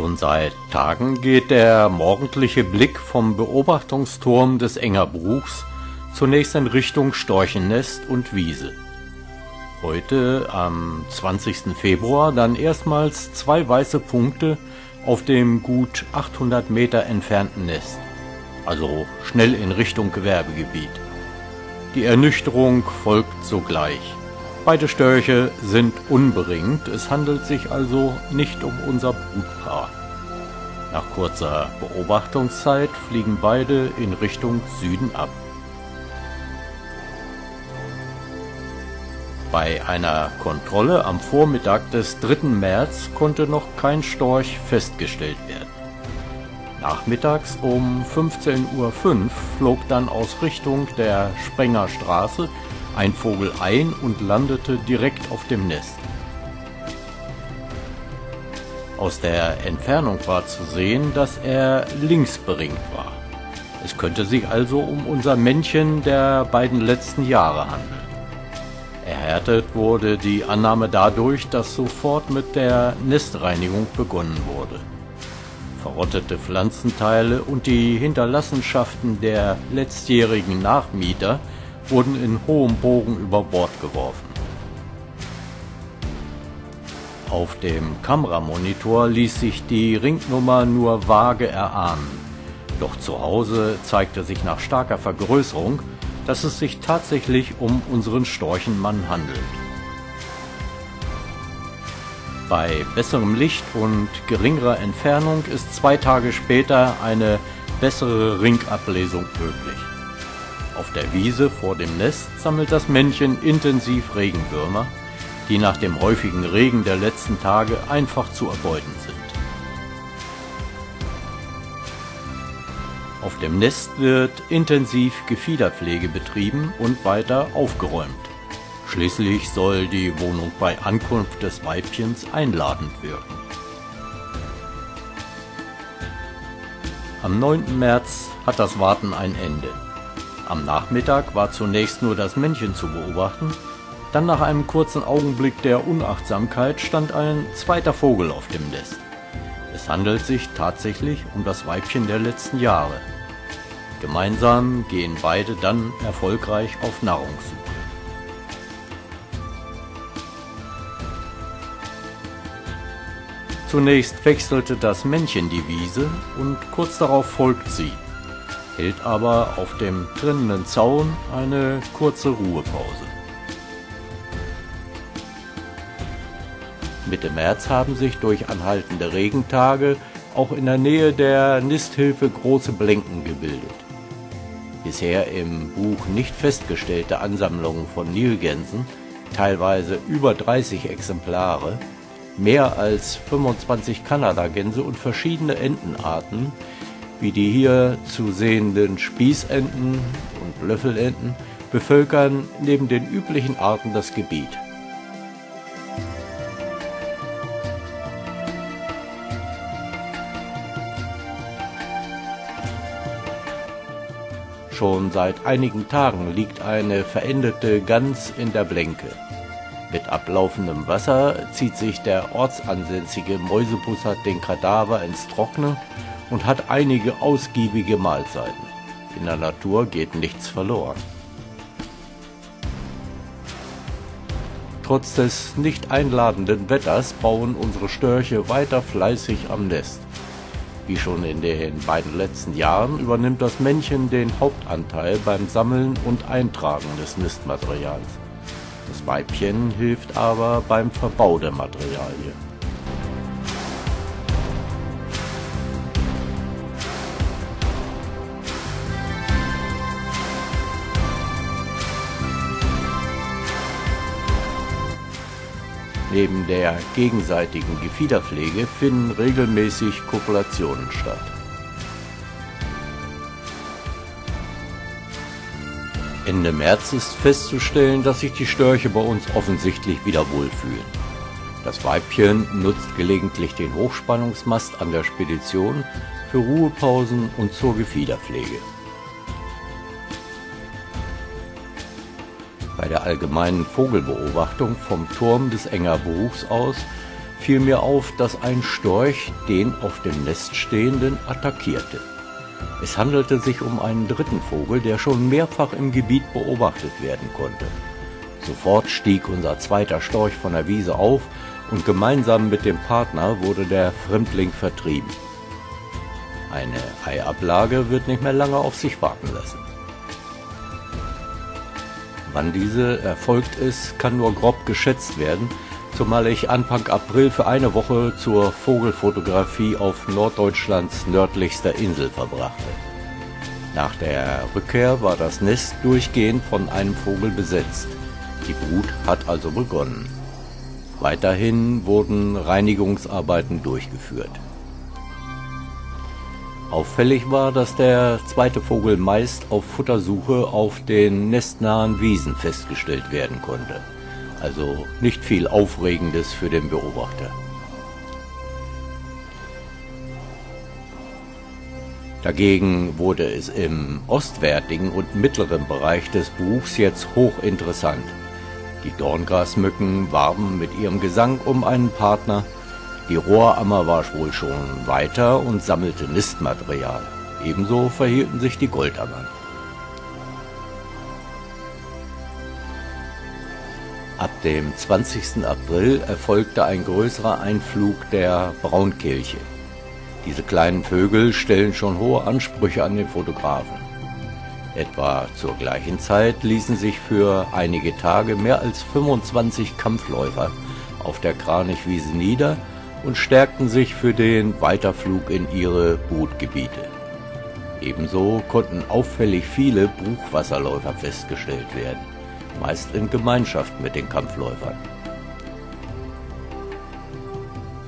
Schon seit Tagen geht der morgendliche Blick vom Beobachtungsturm des Engerbruchs zunächst in Richtung Storchennest und Wiese. Heute, am 20. Februar, dann erstmals zwei weiße Punkte auf dem gut 800 Meter entfernten Nest, also schnell in Richtung Gewerbegebiet. Die Ernüchterung folgt sogleich. Beide Störche sind unberingt, es handelt sich also nicht um unser Brutpaar. Nach kurzer Beobachtungszeit fliegen beide in Richtung Süden ab. Bei einer Kontrolle am Vormittag des 3. März konnte noch kein Storch festgestellt werden. Nachmittags um 15.05 Uhr flog dann aus Richtung der Sprenger Straße ein Vogel ein und landete direkt auf dem Nest. Aus der Entfernung war zu sehen, dass er linksberingt war. Es könnte sich also um unser Männchen der beiden letzten Jahre handeln. Erhärtet wurde die Annahme dadurch, dass sofort mit der Nestreinigung begonnen wurde. Verrottete Pflanzenteile und die Hinterlassenschaften der letztjährigen Nachmieter wurden in hohem Bogen über Bord geworfen. Auf dem Kameramonitor ließ sich die Ringnummer nur vage erahnen. Doch zu Hause zeigte sich nach starker Vergrößerung, dass es sich tatsächlich um unseren Storchenmann handelt. Bei besserem Licht und geringerer Entfernung ist zwei Tage später eine bessere Ringablesung möglich. Auf der Wiese vor dem Nest sammelt das Männchen intensiv Regenwürmer, die nach dem häufigen Regen der letzten Tage einfach zu erbeuten sind. Auf dem Nest wird intensiv Gefiederpflege betrieben und weiter aufgeräumt. Schließlich soll die Wohnung bei Ankunft des Weibchens einladend wirken. Am 9. März hat das Warten ein Ende. Am Nachmittag war zunächst nur das Männchen zu beobachten, dann nach einem kurzen Augenblick der Unachtsamkeit stand ein zweiter Vogel auf dem Nest. Es handelt sich tatsächlich um das Weibchen der letzten Jahre. Gemeinsam gehen beide dann erfolgreich auf Nahrungssuche. Zunächst wechselte das Männchen die Wiese und kurz darauf folgt sie hält aber auf dem trennenden Zaun eine kurze Ruhepause. Mitte März haben sich durch anhaltende Regentage auch in der Nähe der Nisthilfe große Blenken gebildet. Bisher im Buch nicht festgestellte Ansammlungen von Nilgänsen, teilweise über 30 Exemplare, mehr als 25 Kanadagänse und verschiedene Entenarten wie die hier zu sehenden Spießenten und Löffelenten bevölkern neben den üblichen Arten das Gebiet. Schon seit einigen Tagen liegt eine verendete Gans in der Blenke. Mit ablaufendem Wasser zieht sich der ortsansässige Mäusebussard den Kadaver ins Trockene und hat einige ausgiebige Mahlzeiten. In der Natur geht nichts verloren. Trotz des nicht einladenden Wetters bauen unsere Störche weiter fleißig am Nest. Wie schon in den beiden letzten Jahren übernimmt das Männchen den Hauptanteil beim Sammeln und Eintragen des Nistmaterials. Das Weibchen hilft aber beim Verbau der Materialie. Neben der gegenseitigen Gefiederpflege finden regelmäßig Kopulationen statt. Ende März ist festzustellen, dass sich die Störche bei uns offensichtlich wieder wohlfühlen. Das Weibchen nutzt gelegentlich den Hochspannungsmast an der Spedition für Ruhepausen und zur Gefiederpflege. Der allgemeinen Vogelbeobachtung vom Turm des Engerbuchs aus fiel mir auf, dass ein Storch den auf dem Nest stehenden attackierte. Es handelte sich um einen dritten Vogel, der schon mehrfach im Gebiet beobachtet werden konnte. Sofort stieg unser zweiter Storch von der Wiese auf und gemeinsam mit dem Partner wurde der Fremdling vertrieben. Eine Eiablage wird nicht mehr lange auf sich warten lassen. Wann diese erfolgt ist, kann nur grob geschätzt werden, zumal ich Anfang April für eine Woche zur Vogelfotografie auf Norddeutschlands nördlichster Insel verbrachte. Nach der Rückkehr war das Nest durchgehend von einem Vogel besetzt. Die Brut hat also begonnen. Weiterhin wurden Reinigungsarbeiten durchgeführt. Auffällig war, dass der zweite Vogel meist auf Futtersuche auf den nestnahen Wiesen festgestellt werden konnte. Also nicht viel Aufregendes für den Beobachter. Dagegen wurde es im ostwärtigen und mittleren Bereich des Bruchs jetzt hochinteressant. Die Dorngrasmücken warben mit ihrem Gesang um einen Partner, die Rohrammer war wohl schon weiter und sammelte Nistmaterial. Ebenso verhielten sich die Goldammern. Ab dem 20. April erfolgte ein größerer Einflug der Braunkehlche. Diese kleinen Vögel stellen schon hohe Ansprüche an den Fotografen. Etwa zur gleichen Zeit ließen sich für einige Tage mehr als 25 Kampfläufer auf der Kranichwiese nieder und stärkten sich für den Weiterflug in ihre Brutgebiete. Ebenso konnten auffällig viele Buchwasserläufer festgestellt werden, meist in Gemeinschaft mit den Kampfläufern.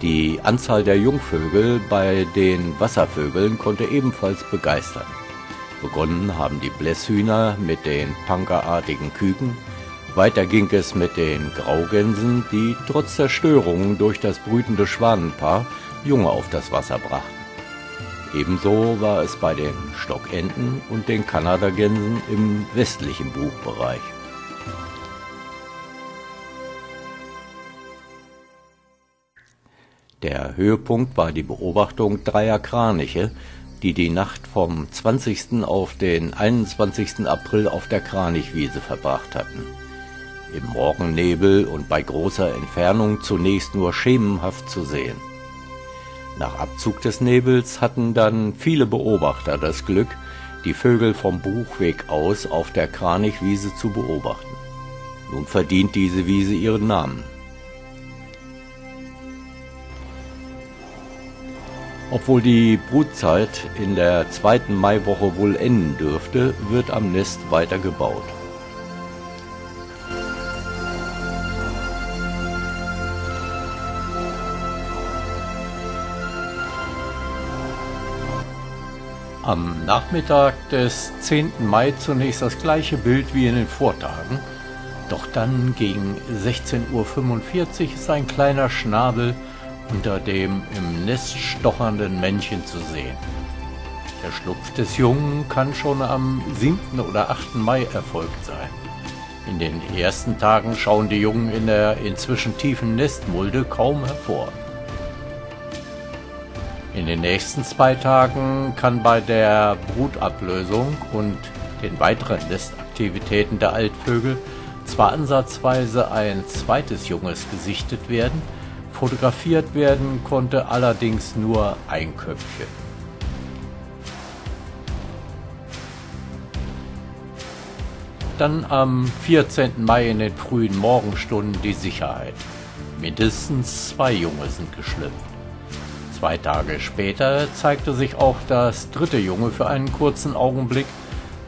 Die Anzahl der Jungvögel bei den Wasservögeln konnte ebenfalls begeistern. Begonnen haben die Blässhühner mit den pankerartigen Küken, weiter ging es mit den Graugänsen, die trotz der Störungen durch das brütende Schwanenpaar Junge auf das Wasser brachten. Ebenso war es bei den Stockenten und den Kanadagänsen im westlichen Buchbereich. Der Höhepunkt war die Beobachtung dreier Kraniche, die die Nacht vom 20. auf den 21. April auf der Kranichwiese verbracht hatten im Morgennebel und bei großer Entfernung zunächst nur schemenhaft zu sehen. Nach Abzug des Nebels hatten dann viele Beobachter das Glück, die Vögel vom Buchweg aus auf der Kranichwiese zu beobachten. Nun verdient diese Wiese ihren Namen. Obwohl die Brutzeit in der zweiten Maiwoche wohl enden dürfte, wird am Nest weiter gebaut. Am Nachmittag des 10. Mai zunächst das gleiche Bild wie in den Vortagen, doch dann gegen 16.45 Uhr ist ein kleiner Schnabel unter dem im Nest stochernden Männchen zu sehen. Der Schlupf des Jungen kann schon am 7. oder 8. Mai erfolgt sein. In den ersten Tagen schauen die Jungen in der inzwischen tiefen Nestmulde kaum hervor. In den nächsten zwei Tagen kann bei der Brutablösung und den weiteren Nestaktivitäten der Altvögel zwar ansatzweise ein zweites Junges gesichtet werden, fotografiert werden konnte allerdings nur ein Köpfchen. Dann am 14. Mai in den frühen Morgenstunden die Sicherheit. Mindestens zwei Junge sind geschlüpft. Zwei Tage später zeigte sich auch das dritte Junge für einen kurzen Augenblick.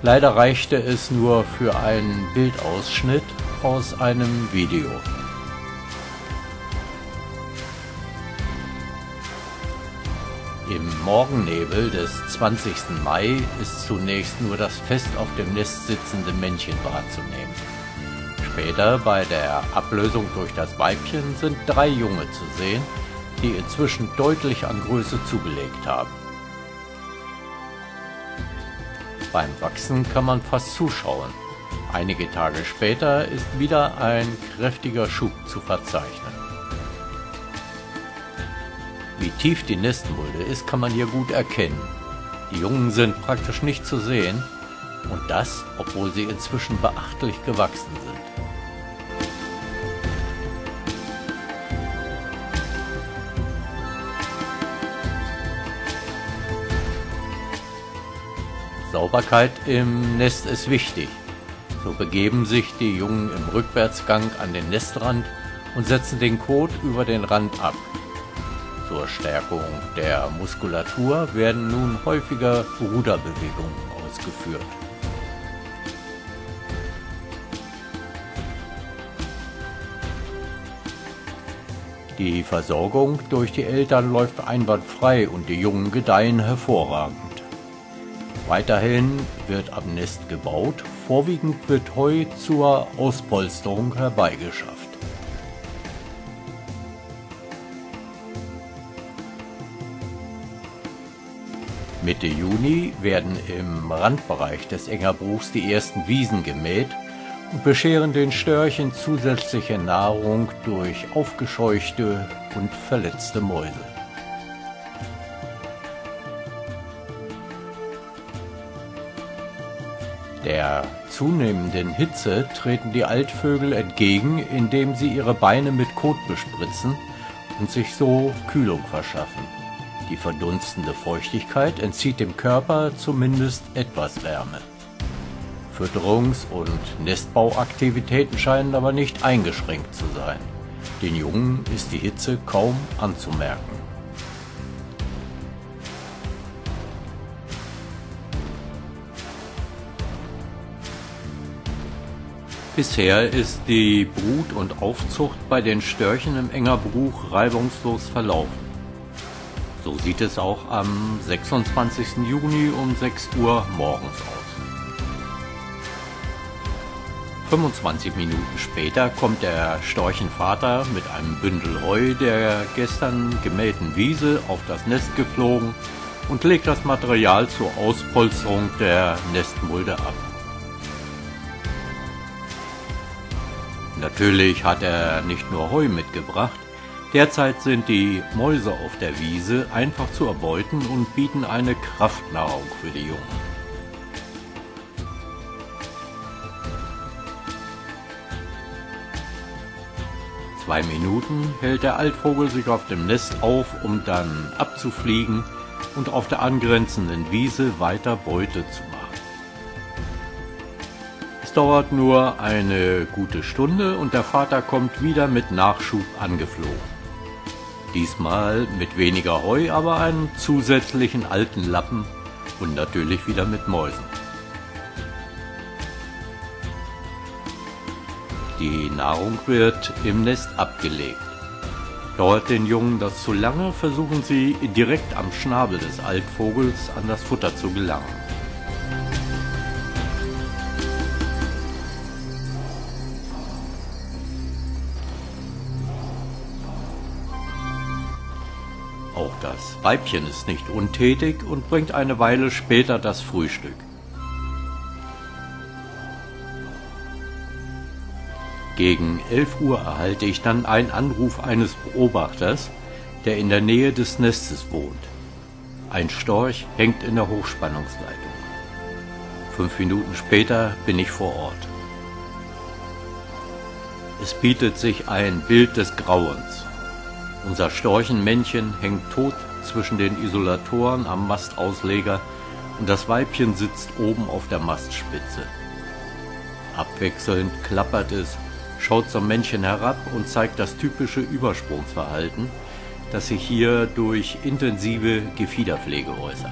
Leider reichte es nur für einen Bildausschnitt aus einem Video. Im Morgennebel des 20. Mai ist zunächst nur das fest auf dem Nest sitzende Männchen wahrzunehmen. Später bei der Ablösung durch das Weibchen sind drei Junge zu sehen, die inzwischen deutlich an Größe zugelegt haben. Beim Wachsen kann man fast zuschauen. Einige Tage später ist wieder ein kräftiger Schub zu verzeichnen. Wie tief die Nestmulde ist, kann man hier gut erkennen. Die Jungen sind praktisch nicht zu sehen und das, obwohl sie inzwischen beachtlich gewachsen sind. Sauberkeit im Nest ist wichtig. So begeben sich die Jungen im Rückwärtsgang an den Nestrand und setzen den Kot über den Rand ab. Zur Stärkung der Muskulatur werden nun häufiger Ruderbewegungen ausgeführt. Die Versorgung durch die Eltern läuft einwandfrei und die Jungen gedeihen hervorragend. Weiterhin wird am Nest gebaut, vorwiegend wird Heu zur Auspolsterung herbeigeschafft. Mitte Juni werden im Randbereich des Engerbruchs die ersten Wiesen gemäht und bescheren den Störchen zusätzliche Nahrung durch aufgescheuchte und verletzte Mäuse. Der zunehmenden Hitze treten die Altvögel entgegen, indem sie ihre Beine mit Kot bespritzen und sich so Kühlung verschaffen. Die verdunstende Feuchtigkeit entzieht dem Körper zumindest etwas Wärme. Fütterungs- und Nestbauaktivitäten scheinen aber nicht eingeschränkt zu sein. Den Jungen ist die Hitze kaum anzumerken. Bisher ist die Brut und Aufzucht bei den Störchen im Engerbruch reibungslos verlaufen. So sieht es auch am 26. Juni um 6 Uhr morgens aus. 25 Minuten später kommt der Storchenvater mit einem Bündel Heu der gestern gemähten Wiese auf das Nest geflogen und legt das Material zur Auspolsterung der Nestmulde ab. Natürlich hat er nicht nur Heu mitgebracht. Derzeit sind die Mäuse auf der Wiese einfach zu erbeuten und bieten eine Kraftnahrung für die Jungen. Zwei Minuten hält der Altvogel sich auf dem Nest auf, um dann abzufliegen und auf der angrenzenden Wiese weiter Beute zu machen dauert nur eine gute Stunde und der Vater kommt wieder mit Nachschub angeflogen. Diesmal mit weniger Heu, aber einem zusätzlichen alten Lappen und natürlich wieder mit Mäusen. Die Nahrung wird im Nest abgelegt. Dauert den Jungen das zu lange, versuchen sie direkt am Schnabel des Altvogels an das Futter zu gelangen. Das Weibchen ist nicht untätig und bringt eine Weile später das Frühstück. Gegen 11 Uhr erhalte ich dann einen Anruf eines Beobachters, der in der Nähe des Nestes wohnt. Ein Storch hängt in der Hochspannungsleitung. Fünf Minuten später bin ich vor Ort. Es bietet sich ein Bild des Grauens. Unser Storchenmännchen hängt tot zwischen den Isolatoren am Mastausleger und das Weibchen sitzt oben auf der Mastspitze. Abwechselnd klappert es, schaut zum Männchen herab und zeigt das typische Übersprungsverhalten, das sich hier durch intensive Gefiederpflege äußert.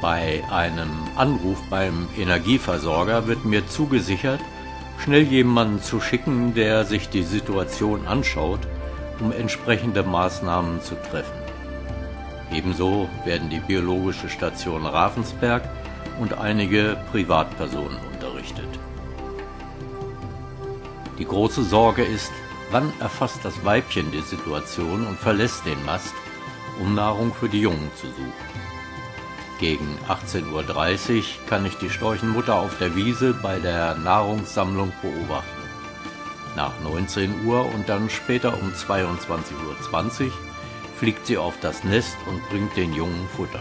Bei einem Anruf beim Energieversorger wird mir zugesichert, schnell jemanden zu schicken, der sich die Situation anschaut, um entsprechende Maßnahmen zu treffen. Ebenso werden die biologische Station Ravensberg und einige Privatpersonen unterrichtet. Die große Sorge ist, wann erfasst das Weibchen die Situation und verlässt den Mast, um Nahrung für die Jungen zu suchen. Gegen 18.30 Uhr kann ich die Storchenmutter auf der Wiese bei der Nahrungssammlung beobachten. Nach 19 Uhr und dann später um 22.20 Uhr fliegt sie auf das Nest und bringt den Jungen Futter.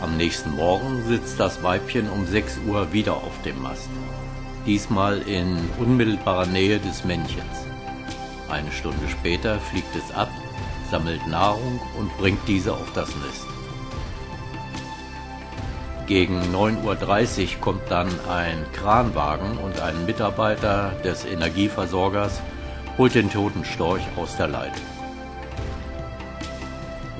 Am nächsten Morgen sitzt das Weibchen um 6 Uhr wieder auf dem Mast. Diesmal in unmittelbarer Nähe des Männchens. Eine Stunde später fliegt es ab, sammelt Nahrung und bringt diese auf das Nest. Gegen 9.30 Uhr kommt dann ein Kranwagen und ein Mitarbeiter des Energieversorgers holt den toten Storch aus der Leitung.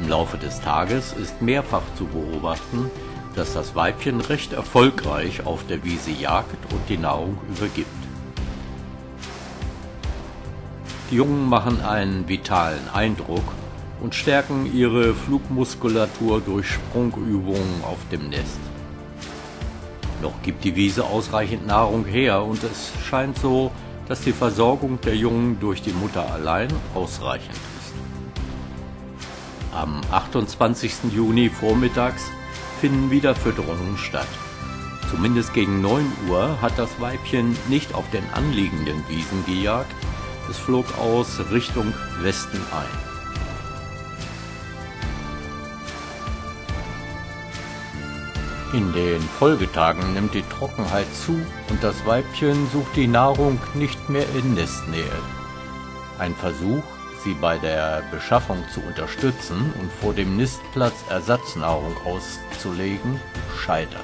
Im Laufe des Tages ist mehrfach zu beobachten, dass das Weibchen recht erfolgreich auf der Wiese jagt und die Nahrung übergibt. Jungen machen einen vitalen Eindruck und stärken ihre Flugmuskulatur durch Sprungübungen auf dem Nest. Noch gibt die Wiese ausreichend Nahrung her und es scheint so, dass die Versorgung der Jungen durch die Mutter allein ausreichend am 28. Juni vormittags finden wieder Fütterungen statt. Zumindest gegen 9 Uhr hat das Weibchen nicht auf den anliegenden Wiesen gejagt, es flog aus Richtung Westen ein. In den Folgetagen nimmt die Trockenheit zu und das Weibchen sucht die Nahrung nicht mehr in Nestnähe. Ein Versuch, sie bei der Beschaffung zu unterstützen und vor dem Nistplatz Ersatznahrung auszulegen, scheitert.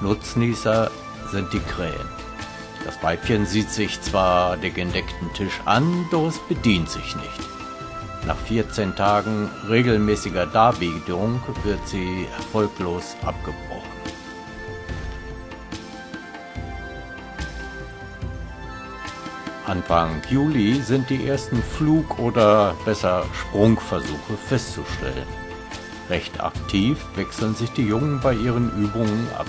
Nutznießer sind die Krähen. Das Weibchen sieht sich zwar den gedeckten Tisch an, doch es bedient sich nicht. Nach 14 Tagen regelmäßiger Darbietung wird sie erfolglos abgebrochen. Anfang Juli sind die ersten Flug- oder besser Sprungversuche festzustellen. Recht aktiv wechseln sich die Jungen bei ihren Übungen ab.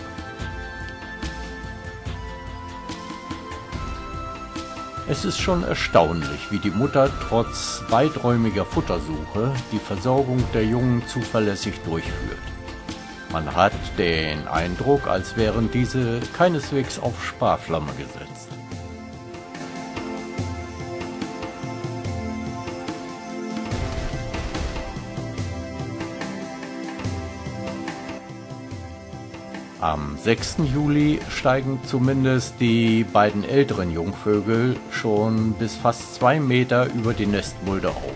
Es ist schon erstaunlich, wie die Mutter trotz weiträumiger Futtersuche die Versorgung der Jungen zuverlässig durchführt. Man hat den Eindruck, als wären diese keineswegs auf Sparflamme gesetzt. Am 6. Juli steigen zumindest die beiden älteren Jungvögel schon bis fast zwei Meter über die Nestmulde auf.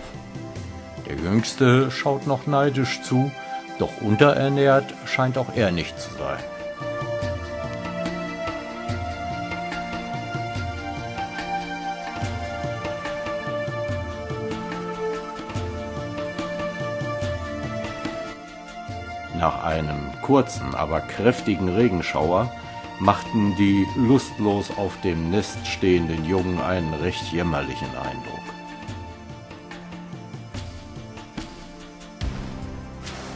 Der jüngste schaut noch neidisch zu, doch unterernährt scheint auch er nicht zu sein. Nach einem kurzen, aber kräftigen Regenschauer machten die lustlos auf dem Nest stehenden Jungen einen recht jämmerlichen Eindruck.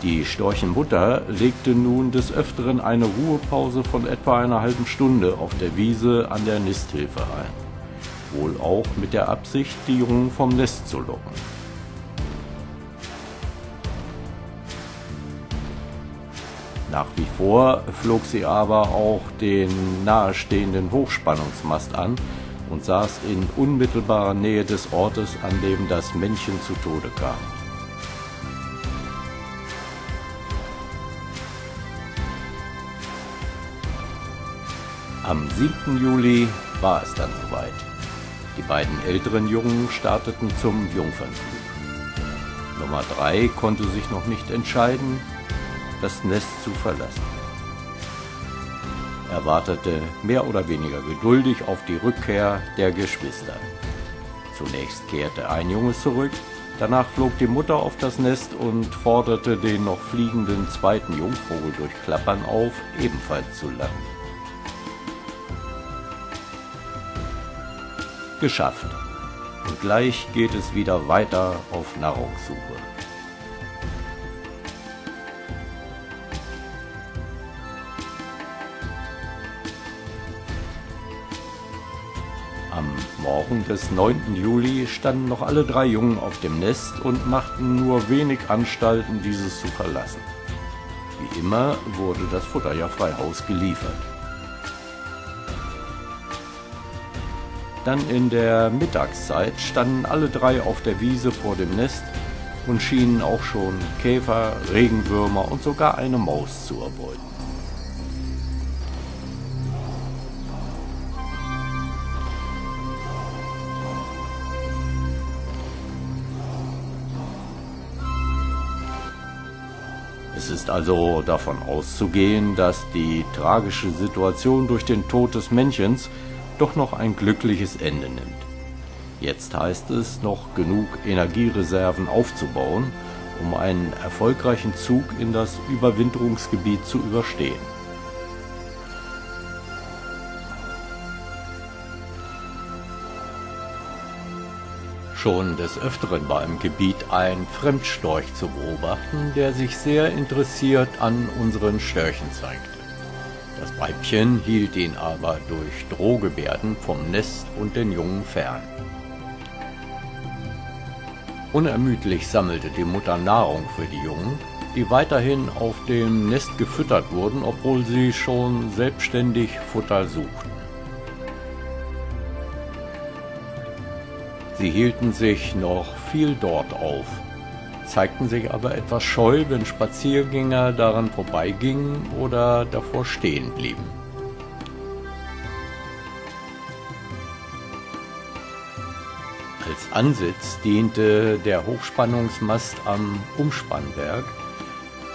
Die Storchenmutter legte nun des Öfteren eine Ruhepause von etwa einer halben Stunde auf der Wiese an der Nisthilfe ein, wohl auch mit der Absicht, die Jungen vom Nest zu locken. Nach wie vor flog sie aber auch den nahestehenden Hochspannungsmast an und saß in unmittelbarer Nähe des Ortes, an dem das Männchen zu Tode kam. Am 7. Juli war es dann soweit. Die beiden älteren Jungen starteten zum Jungfernflug. Nummer 3 konnte sich noch nicht entscheiden, das Nest zu verlassen. Er wartete mehr oder weniger geduldig auf die Rückkehr der Geschwister. Zunächst kehrte ein Junge zurück, danach flog die Mutter auf das Nest und forderte den noch fliegenden zweiten Jungvogel durch Klappern auf, ebenfalls zu landen. Geschafft. Und gleich geht es wieder weiter auf Nahrungssuche. Morgen des 9. Juli standen noch alle drei Jungen auf dem Nest und machten nur wenig Anstalten, dieses zu verlassen. Wie immer wurde das Futter ja frei Haus geliefert. Dann in der Mittagszeit standen alle drei auf der Wiese vor dem Nest und schienen auch schon Käfer, Regenwürmer und sogar eine Maus zu erbeuten. Ist also davon auszugehen, dass die tragische Situation durch den Tod des Männchens doch noch ein glückliches Ende nimmt. Jetzt heißt es noch genug Energiereserven aufzubauen, um einen erfolgreichen Zug in das Überwinterungsgebiet zu überstehen. Schon des Öfteren war im Gebiet ein Fremdstorch zu beobachten, der sich sehr interessiert an unseren Störchen zeigte. Das Weibchen hielt ihn aber durch Drohgebärden vom Nest und den Jungen fern. Unermüdlich sammelte die Mutter Nahrung für die Jungen, die weiterhin auf dem Nest gefüttert wurden, obwohl sie schon selbstständig Futter suchten. Sie hielten sich noch viel dort auf, zeigten sich aber etwas scheu, wenn Spaziergänger daran vorbeigingen oder davor stehen blieben. Als Ansitz diente der Hochspannungsmast am Umspannwerk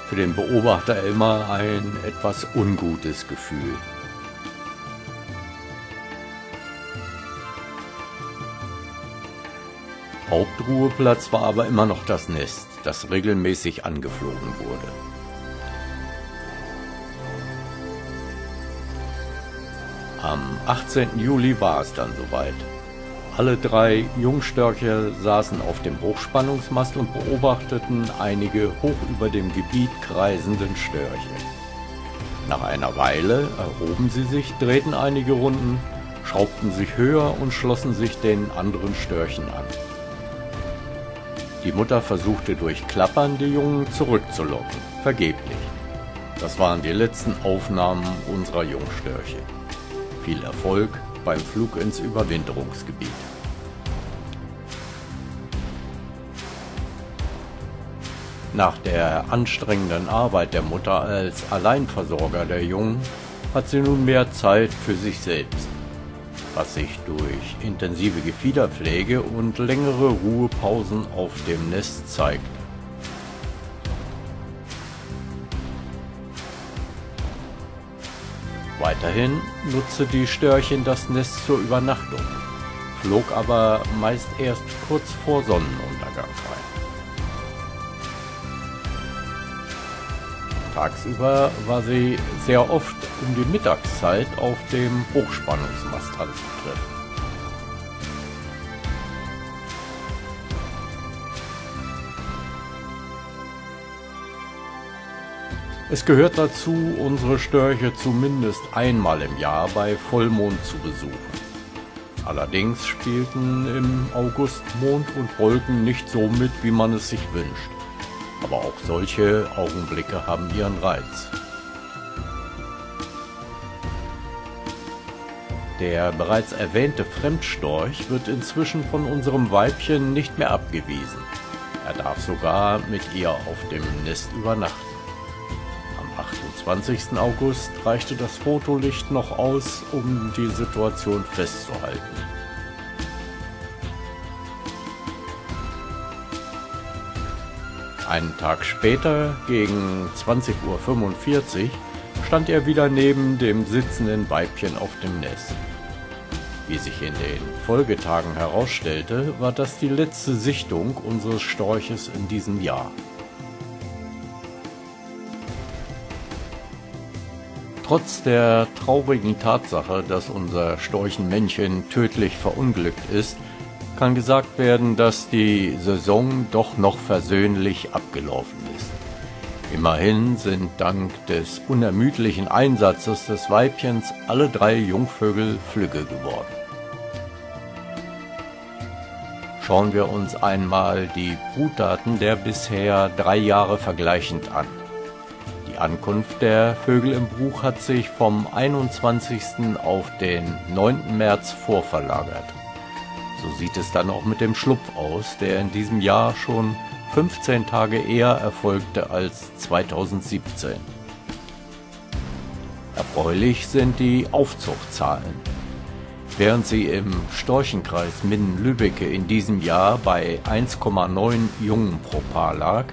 für den Beobachter immer ein etwas ungutes Gefühl. Hauptruheplatz war aber immer noch das Nest, das regelmäßig angeflogen wurde. Am 18. Juli war es dann soweit. Alle drei Jungstörche saßen auf dem Hochspannungsmast und beobachteten einige hoch über dem Gebiet kreisenden Störche. Nach einer Weile erhoben sie sich, drehten einige Runden, schraubten sich höher und schlossen sich den anderen Störchen an. Die Mutter versuchte durch Klappern die Jungen zurückzulocken, vergeblich. Das waren die letzten Aufnahmen unserer Jungstörche. Viel Erfolg beim Flug ins Überwinterungsgebiet. Nach der anstrengenden Arbeit der Mutter als Alleinversorger der Jungen hat sie nun mehr Zeit für sich selbst was sich durch intensive Gefiederpflege und längere Ruhepausen auf dem Nest zeigt. Weiterhin nutzte die Störchen das Nest zur Übernachtung, flog aber meist erst kurz vor Sonnenuntergang Tagsüber war sie sehr oft um die Mittagszeit auf dem Hochspannungsmast anzutreffen. Es gehört dazu, unsere Störche zumindest einmal im Jahr bei Vollmond zu besuchen. Allerdings spielten im August Mond und Wolken nicht so mit, wie man es sich wünscht. Aber auch solche Augenblicke haben ihren Reiz. Der bereits erwähnte Fremdstorch wird inzwischen von unserem Weibchen nicht mehr abgewiesen. Er darf sogar mit ihr auf dem Nest übernachten. Am 28. August reichte das Fotolicht noch aus, um die Situation festzuhalten. Einen Tag später, gegen 20.45 Uhr, stand er wieder neben dem sitzenden Weibchen auf dem Nest. Wie sich in den Folgetagen herausstellte, war das die letzte Sichtung unseres Storches in diesem Jahr. Trotz der traurigen Tatsache, dass unser Storchenmännchen tödlich verunglückt ist, kann gesagt werden, dass die Saison doch noch versöhnlich abgelaufen ist. Immerhin sind dank des unermüdlichen Einsatzes des Weibchens alle drei Jungvögel flügge geworden. Schauen wir uns einmal die Brutdaten der bisher drei Jahre vergleichend an. Die Ankunft der Vögel im Bruch hat sich vom 21. auf den 9. März vorverlagert. So sieht es dann auch mit dem Schlupf aus, der in diesem Jahr schon 15 Tage eher erfolgte als 2017. Erfreulich sind die Aufzuchtzahlen. Während sie im Storchenkreis Minden-Lübbecke in diesem Jahr bei 1,9 Jungen pro Paar lag,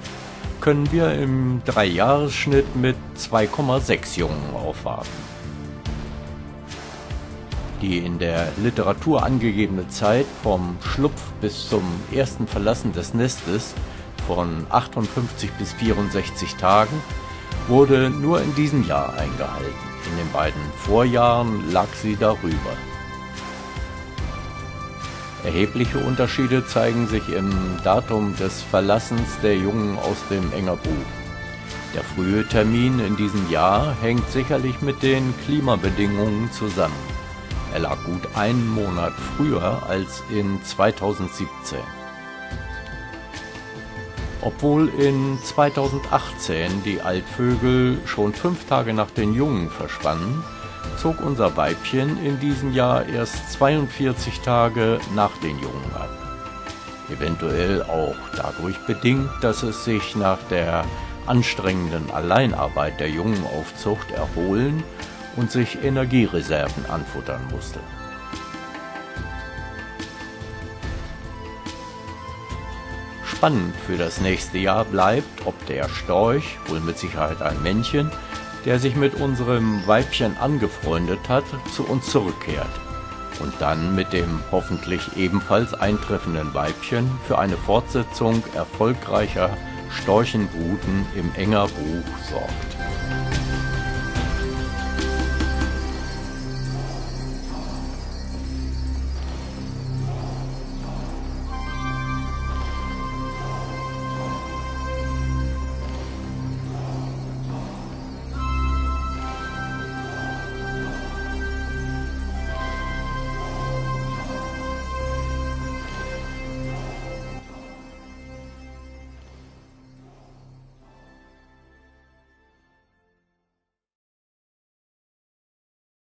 können wir im Dreijahresschnitt mit 2,6 Jungen aufwarten. Die in der Literatur angegebene Zeit vom Schlupf bis zum ersten Verlassen des Nestes von 58 bis 64 Tagen wurde nur in diesem Jahr eingehalten. In den beiden Vorjahren lag sie darüber. Erhebliche Unterschiede zeigen sich im Datum des Verlassens der Jungen aus dem Engerbuch. Der frühe Termin in diesem Jahr hängt sicherlich mit den Klimabedingungen zusammen. Er lag gut einen Monat früher als in 2017. Obwohl in 2018 die Altvögel schon fünf Tage nach den Jungen verschwanden, zog unser Weibchen in diesem Jahr erst 42 Tage nach den Jungen ab. Eventuell auch dadurch bedingt, dass es sich nach der anstrengenden Alleinarbeit der Jungenaufzucht erholen und sich Energiereserven anfuttern musste. Spannend für das nächste Jahr bleibt, ob der Storch, wohl mit Sicherheit ein Männchen, der sich mit unserem Weibchen angefreundet hat, zu uns zurückkehrt und dann mit dem hoffentlich ebenfalls eintreffenden Weibchen für eine Fortsetzung erfolgreicher Storchenbruten im Engerbuch sorgt.